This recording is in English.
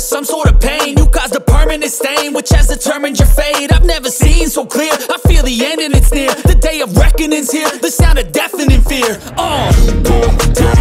some sort of pain. You caused a permanent stain Which has determined your fate. I've never seen so clear. I feel the end and it's near. The day of reckoning's here. The sound of deafening fear. Oh